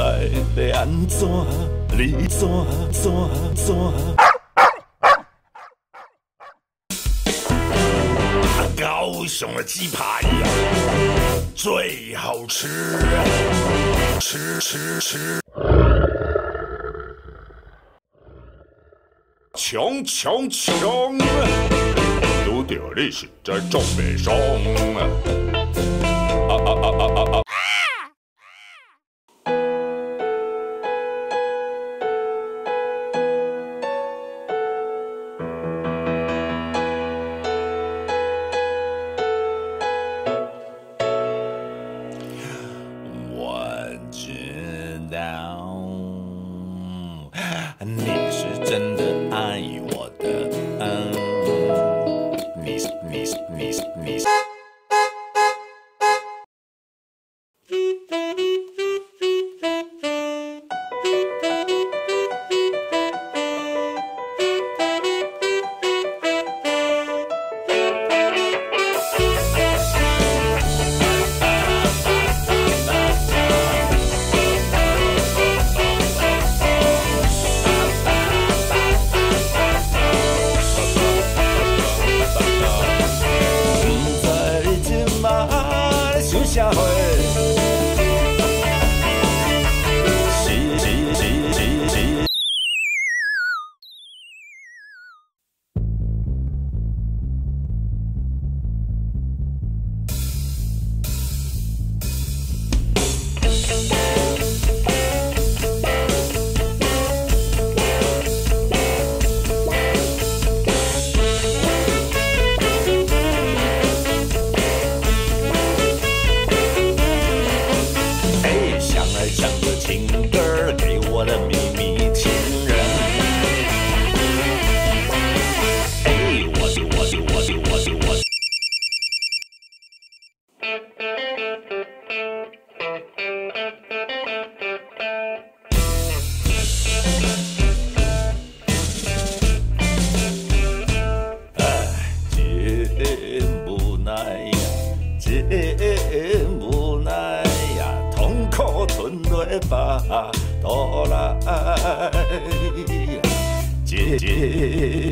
安怎？你怎怎怎？高雄的鸡排，最好吃，吃吃吃。穷穷穷，拄着你实在做袂爽你是真的爱我 hoy. 儿唱着情歌给我的秘密情人。哎，我的我的我的我的我的。哎，真无奈呀，真把到来。姐姐。